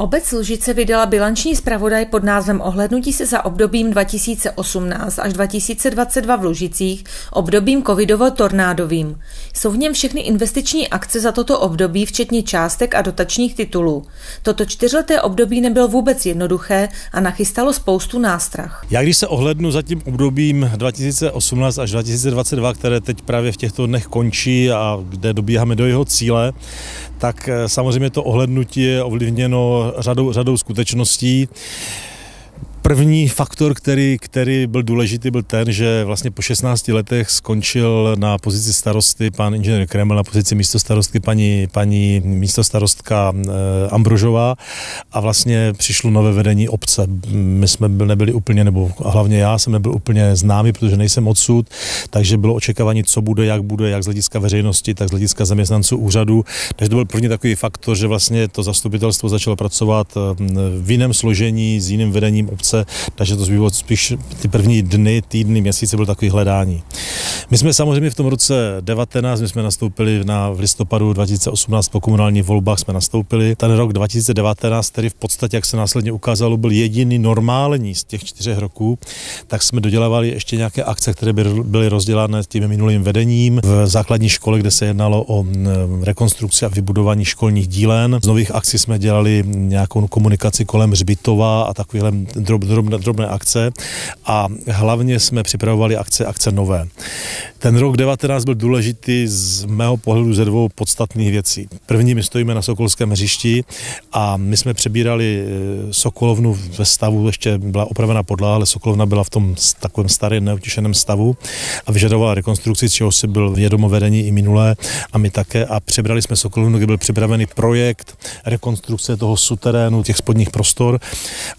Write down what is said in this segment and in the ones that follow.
Obec Lužice vydala bilanční zpravodaj pod názvem Ohlednutí se za obdobím 2018 až 2022 v Lužicích, obdobím covidovo-tornádovým. Jsou v něm všechny investiční akce za toto období, včetně částek a dotačních titulů. Toto čtyřleté období nebylo vůbec jednoduché a nachystalo spoustu nástrah. Já když se ohlednu za tím obdobím 2018 až 2022, které teď právě v těchto dnech končí a kde dobíháme do jeho cíle, tak eh, samozřejmě to ohlednutí je ovlivněno řadou, řadou skutečností. První faktor, který, který byl důležitý, byl ten, že vlastně po 16 letech skončil na pozici starosty pan inženýr Kreml, na pozici místo starostky paní, paní místo starostka e, Ambrožová a vlastně přišlo nové vedení obce. My jsme nebyli úplně, nebo hlavně já jsem nebyl úplně známý, protože nejsem odsud, takže bylo očekávání, co bude, jak bude, jak z hlediska veřejnosti, tak z hlediska zaměstnanců úřadu. Takže to byl první takový faktor, že vlastně to zastupitelstvo začalo pracovat v jiném složení, s jiným vedením obce takže to bylo spíš ty první dny, týdny, měsíce byl takový hledání. My jsme samozřejmě v tom roce 19, my jsme nastoupili na, v listopadu 2018 po komunálních volbách jsme nastoupili. Ten rok 2019, který v podstatě, jak se následně ukázalo, byl jediný normální z těch čtyřech roků, tak jsme dodělávali ještě nějaké akce, které by byly rozdělané tím minulým vedením v základní škole, kde se jednalo o rekonstrukci a vybudování školních dílen. Z nových akcí jsme dělali nějakou komunikaci kolem Hřbitova a takovýhle drob, drobné, drobné akce a hlavně jsme připravovali akce, akce nové. Ten rok 19 byl důležitý z mého pohledu ze dvou podstatných věcí. První, my stojíme na Sokolském hřišti a my jsme přebírali eh, Sokolovnu ve stavu, ještě byla opravena podlaha, ale Sokolovna byla v tom takovém starém neutěšeném stavu a vyžadovala rekonstrukci, čeho si byl vědomo vedení i minulé a my také a přebrali jsme Sokolovnu, kde byl připravený projekt rekonstrukce toho suterénu, těch spodních prostor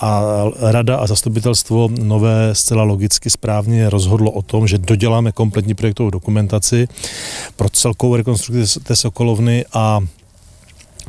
a rada a zastupitelstvo nové zcela logicky správně rozhodlo o tom, že doděláme kompletní projektovou dokumentaci pro celkovou rekonstrukci té Sokolovny a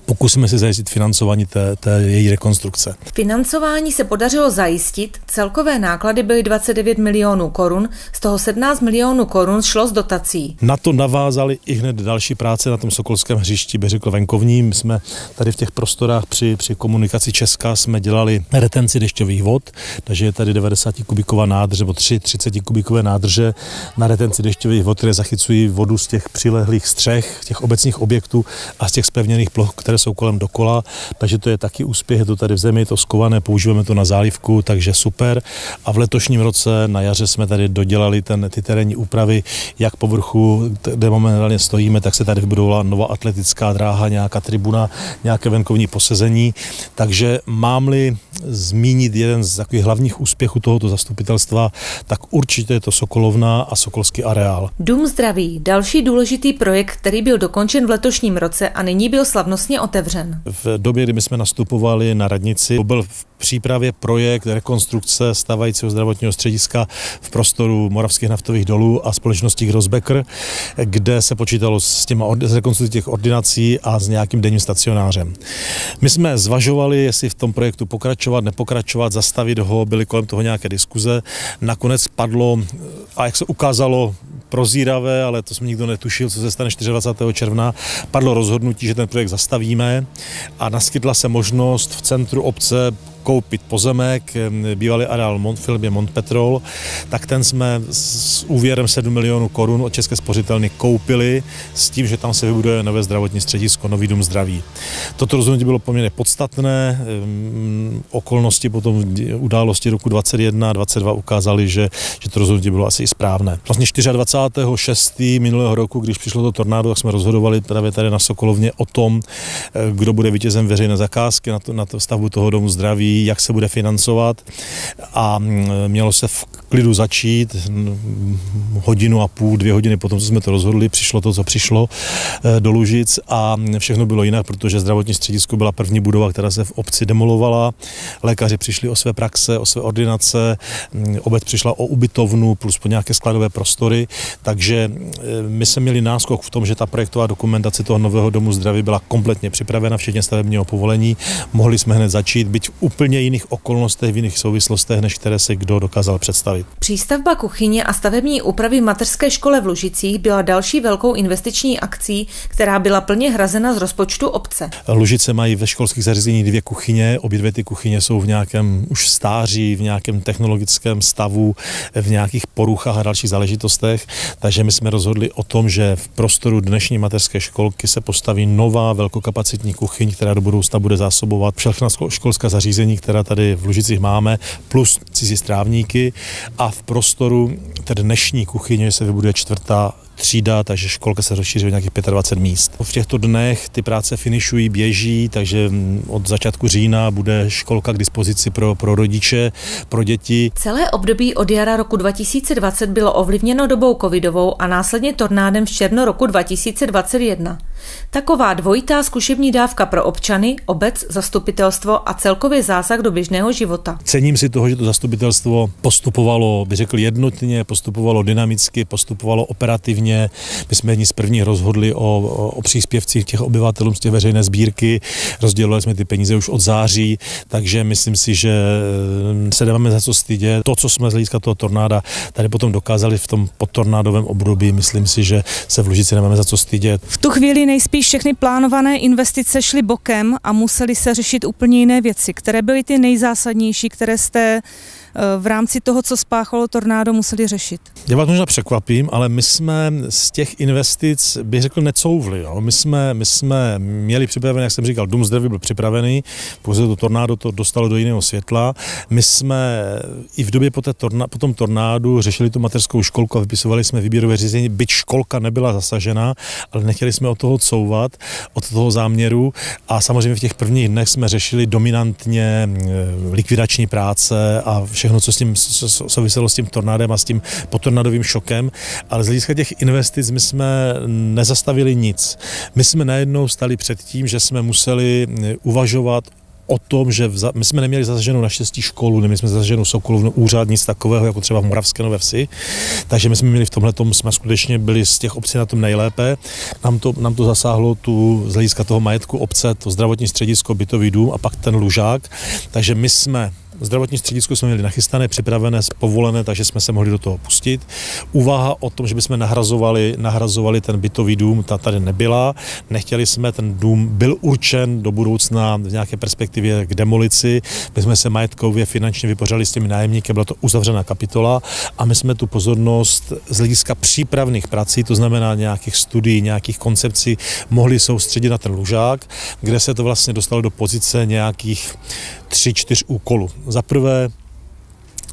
pokusíme se zajistit financování té, té její rekonstrukce. Financování se podařilo zajistit, celkové náklady byly 29 milionů korun, z toho 17 milionů korun šlo z dotací. Na to navázali i hned další práce na tom Sokolském hřišti Beřikl venkovní. My jsme tady v těch prostorách při, při komunikaci Česká jsme dělali retenci dešťových vod, takže je tady 90 kubiková nádrže, nebo 3 30 kubikové nádrže na retenci dešťových vod, které zachycují vodu z těch přilehlých střech, těch obecních objektů a z těch spevněných ploch, které které jsou kolem dokola, takže to je taky úspěch, je to tady v zemi, je to skované, používáme to na zálivku, takže super. A v letošním roce na jaře jsme tady dodělali ten, ty terénní úpravy, jak po vrchu, kde momentálně stojíme, tak se tady vybudovala nová atletická dráha, nějaká tribuna, nějaké venkovní posezení. Takže mám-li zmínit jeden z takových hlavních úspěchů tohoto zastupitelstva, tak určitě je to Sokolovna a Sokolský areál. Dům zdraví, další důležitý projekt, který byl dokončen v letošním roce a nyní byl slavnostně otevřen. V době, kdy my jsme nastupovali na radnici, byl v přípravě projekt rekonstrukce stávajícího zdravotního střediska v prostoru Moravských naftových dolů a společnosti Grossbecker, kde se počítalo s, těma, s rekonstrukcí těch ordinací a s nějakým denním stacionářem. My jsme zvažovali, jestli v tom projektu pokračovat, nepokračovat, zastavit ho, byly kolem toho nějaké diskuze. Nakonec padlo, a jak se ukázalo, prozíravé, ale to jsme nikdo netušil, co se stane 24. června, padlo rozhodnutí, že ten projekt zastavíme a naskytla se možnost v centru obce koupit pozemek, bývalý areál Mont, filmě Mont Petrol, tak ten jsme s úvěrem 7 milionů korun od České spořitelny koupili s tím, že tam se vybuduje nové zdravotní středisko, nový dům zdraví. Toto rozhodnutí bylo poměrně podstatné. Okolnosti potom události roku 21 a 22 ukázaly, že, že to rozhodnutí bylo asi i správné. Vlastně 24. minulého roku, když přišlo to tornádo, tak jsme rozhodovali právě tady na Sokolovně o tom, eh, kdo bude vítězem veřejné zakázky na, to, na to stavbu toho domu zdraví, jak se bude financovat a mm, mělo se v klidu začít. Hodinu a půl, dvě hodiny potom, co jsme to rozhodli, přišlo to, co přišlo eh, do Lužic a všechno bylo jinak, protože zdravotní středisko byla první budova, která se v obci demolovala. Lékaři přišli o své praxe, o své ordinace, mm, obec přišla o ubytovnu plus po nějaké skladové prostory, takže eh, my jsme měli náskok v tom, že ta projektová dokumentace toho nového domu zdraví byla kompletně připravena, včetně stavebního povolení. Mohli jsme hned začít, byť úplně úplně jiných okolnostech, v jiných souvislostech, než které se kdo dokázal představit. Přístavba kuchyně a stavební úpravy v mateřské škole v Lužicích byla další velkou investiční akcí, která byla plně hrazena z rozpočtu obce. Lužice mají ve školských zařízeních dvě kuchyně, obě dvě ty kuchyně jsou v nějakém už stáří, v nějakém technologickém stavu, v nějakých poruchách a dalších záležitostech, takže my jsme rozhodli o tom, že v prostoru dnešní mateřské školky se postaví nová velkokapacitní kuchyň, která do budoucna bude zásobovat všechna školská zařízení, která tady v Lužicích máme, plus cizí strávníky a v prostoru té dnešní kuchyně se vybuduje čtvrtá třída, takže školka se rozšíří o nějakých 25 míst. V těchto dnech ty práce finišují, běží, takže mm, od začátku října bude školka k dispozici pro, pro rodiče, pro děti. Celé období od jara roku 2020 bylo ovlivněno dobou covidovou a následně tornádem v červnu roku 2021. Taková dvojitá zkušební dávka pro občany, obec, zastupitelstvo a celkově zásah do běžného života. Cením si toho, že to zastupitelstvo postupovalo, by řekl jednotně, postupovalo dynamicky, postupovalo operativně. My jsme jedni z prvních rozhodli o, o, o příspěvcích těch obyvatelům z těch veřejné sbírky. Rozdělovali jsme ty peníze už od září, takže myslím si, že eh, se nemáme za co stydět. To, co jsme z hlediska toho tornáda tady potom dokázali v tom podtornádovém období, myslím si, že se v Lužici nemáme za co stydět. V tu chvíli nejspíš všechny plánované investice šly bokem a museli se řešit úplně jiné věci, které byly ty nejzásadnější, které jste v rámci toho, co spáchalo tornádo, museli řešit? Já vás možná překvapím, ale my jsme z těch investic, bych řekl, necouvli. Jo. My, jsme, my jsme měli připravený, jak jsem říkal, dům zdraví byl připravený, pouze to tornádo to dostalo do jiného světla. My jsme i v době po, té torna, po tom tornádu řešili tu mateřskou školku a vypisovali jsme výběrové řízení, byť školka nebyla zasažena, ale nechtěli jsme od toho couvat, od toho záměru a samozřejmě v těch prvních dnech jsme řešili dominantně eh, likvidační práce a všechno všechno, co s tím souviselo s tím tornádem a s tím potornádovým šokem, ale z hlediska těch investic my jsme nezastavili nic. My jsme najednou stali před tím, že jsme museli eh, uvažovat o tom, že vza, my jsme neměli zasaženou naštěstí školu, neměli jsme zasaženou Sokolovnu úřad, nic takového, jako třeba v Moravské Nové Vsi, takže my jsme měli v tomhle tom, jsme skutečně byli z těch obcí na tom nejlépe. Nám to, nám to zasáhlo tu z hlediska toho majetku obce, to zdravotní středisko, bytový dům a pak ten lužák, takže my jsme Zdravotní středisko jsme měli nachystané, připravené, povolené, takže jsme se mohli do toho pustit. Úvaha o tom, že bychom nahrazovali, nahrazovali ten bytový dům, ta tady nebyla. Nechtěli jsme, ten dům byl určen do budoucna v nějaké perspektivě k demolici. My jsme se majetkově finančně vypořádali s těmi nájemníky, byla to uzavřená kapitola a my jsme tu pozornost z hlediska přípravných prací, to znamená nějakých studií, nějakých koncepcí, mohli soustředit na ten lužák, kde se to vlastně dostalo do pozice nějakých tři, čtyř úkolů. Za prvé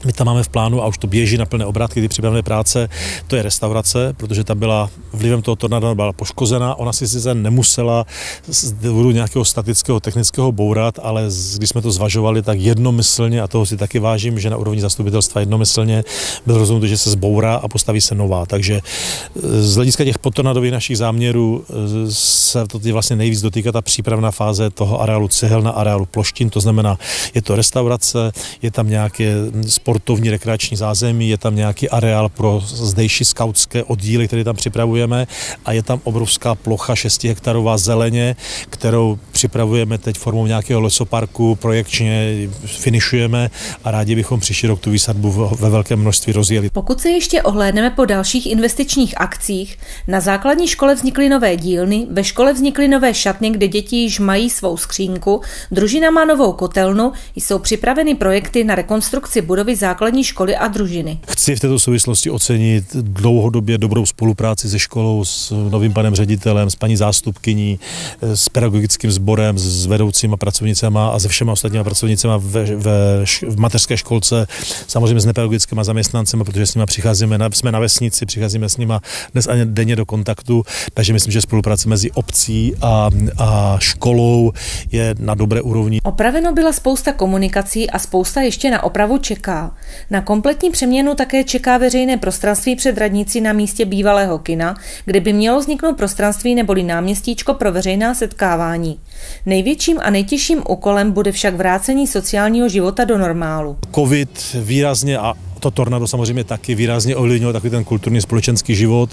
my tam máme v plánu, a už to běží na plné obrátky, ty přípravné práce, to je restaurace, protože ta byla vlivem toho tornáda byla poškozená. Ona si sice nemusela z důvodu nějakého statického technického bourat, ale když jsme to zvažovali, tak jednomyslně, a toho si taky vážím, že na úrovni zastupitelstva jednomyslně byl rozhodnuto, že se zbourá a postaví se nová. Takže e, z hlediska těch potornádových našich záměrů e, se to vlastně nejvíc dotýká ta přípravná fáze toho areálu cihel na areálu ploštin, to znamená, je to restaurace, je tam nějaké sport sportovní rekreační zázemí, je tam nějaký areál pro zdejší skautské oddíly, které tam připravujeme a je tam obrovská plocha 6 hektarová zeleně, kterou připravujeme teď formou nějakého lesoparku, projekčně finišujeme a rádi bychom příští rok tu výsadbu ve velkém množství rozjeli. Pokud se ještě ohlédneme po dalších investičních akcích, na základní škole vznikly nové dílny, ve škole vznikly nové šatny, kde děti již mají svou skřínku, družina má novou kotelnu, jsou připraveny projekty na rekonstrukci budovy základní školy a družiny. Chci v této souvislosti ocenit dlouhodobě dobrou spolupráci se školou, s novým panem ředitelem, s paní zástupkyní, s pedagogickým sborem, s vedoucíma pracovnicema a se všema ostatníma pracovnicema ve, ve, v mateřské školce, samozřejmě s nepedagogickými zaměstnancemi, protože s nimi přicházíme, na, jsme na vesnici, přicházíme s nimi dnes ani denně do kontaktu, takže myslím, že spolupráce mezi obcí a, a školou je na dobré úrovni. Opraveno byla spousta komunikací a spousta ještě na opravu čeká. Na kompletní přeměnu také čeká veřejné prostranství před radnici na místě bývalého kina, kde by mělo vzniknout prostranství neboli náměstíčko pro veřejná setkávání. Největším a nejtěžším úkolem bude však vrácení sociálního života do normálu. Covid výrazně a to tornado samozřejmě taky výrazně ovlivnilo takový ten kulturní společenský život.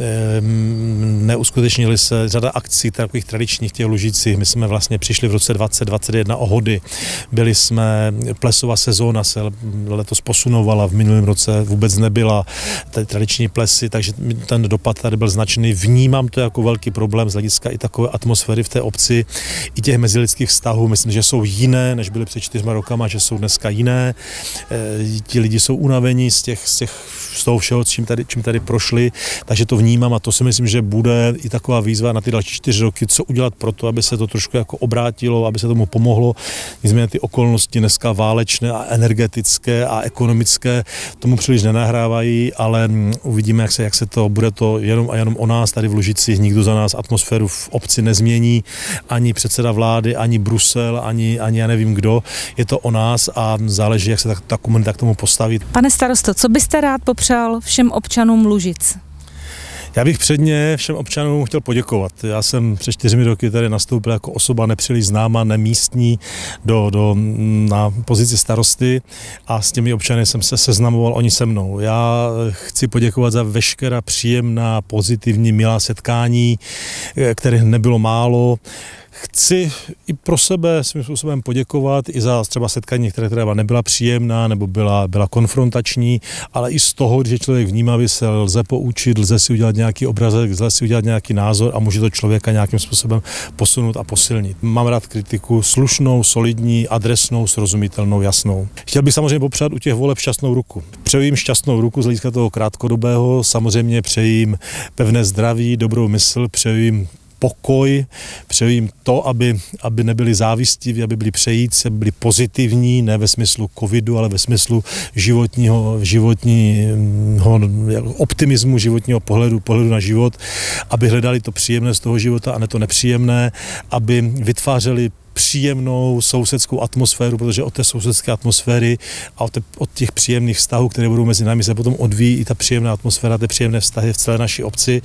Ehm, neuskutečnili se řada akcí takových tradičních těch Lužicích. My jsme vlastně přišli v roce 2021 o hody. Byli jsme, plesová sezóna se letos posunovala, v minulém roce vůbec nebyla, ty tradiční plesy, takže ten dopad tady byl značný. Vnímám to jako velký problém z hlediska i takové atmosféry v té obci, i těch mezilidských vztahů. Myslím, že jsou jiné, než byly před čtyřma rokama, že jsou dneska jiné. E, ti lidi jsou unavení z těch, z těch z toho všeho, čím tady, čím tady prošli, takže to vnímám a to si myslím, že bude i taková výzva na ty další čtyři roky, co udělat pro to, aby se to trošku jako obrátilo, aby se tomu pomohlo. Nicméně ty okolnosti dneska válečné a energetické a ekonomické tomu příliš nenahrávají, ale uvidíme, jak se, jak se to bude to jenom a jenom o nás tady v Lužicích, nikdo za nás atmosféru v obci nezmění, ani předseda vlády, ani Brusel, ani, ani já nevím kdo, je to o nás a záleží, jak se ta, ta komunita k tomu postaví. Pane starosto, co byste rád popřál všem občanům Lužic? Já bych předně všem občanům chtěl poděkovat. Já jsem před čtyřmi roky tady nastoupil jako osoba nepříliš známa, nemístní do, do, na pozici starosty a s těmi občany jsem se seznamoval oni se mnou. Já chci poděkovat za veškerá příjemná, pozitivní, milá setkání, kterých nebylo málo. Chci i pro sebe svým způsobem poděkovat i za třeba setkání, které třeba nebyla příjemná nebo byla, byla konfrontační, ale i z toho, je člověk vnímavý, se lze poučit, lze si udělat nějaký obrazek, lze si udělat nějaký názor a může to člověka nějakým způsobem posunout a posilnit. Mám rád kritiku slušnou, solidní, adresnou, srozumitelnou, jasnou. Chtěl bych samozřejmě popřát u těch voleb šťastnou ruku. Přeji jim šťastnou ruku z hlediska toho krátkodobého, samozřejmě přeji pevné zdraví, dobrou mysl, přeji pokoj, přeju jim to, aby, aby nebyli závistiví, aby byli přející, aby byli pozitivní, ne ve smyslu covidu, ale ve smyslu životního, životního optimismu, životního pohledu, pohledu na život, aby hledali to příjemné z toho života a ne to nepříjemné, aby vytvářeli příjemnou sousedskou atmosféru, protože od té sousedské atmosféry a od, od těch příjemných vztahů, které budou mezi námi, se potom odvíjí i ta příjemná atmosféra, ty příjemné vztahy v celé naší obci.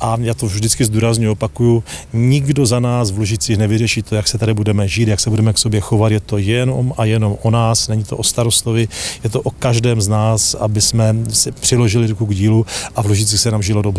A já to vždycky zdůrazně opakuju, nikdo za nás v Lužicích nevyřeší to, jak se tady budeme žít, jak se budeme k sobě chovat. Je to jenom a jenom o nás, není to o starostovi, je to o každém z nás, aby jsme si přiložili ruku k dílu a v Lužicích se nám žilo dobře.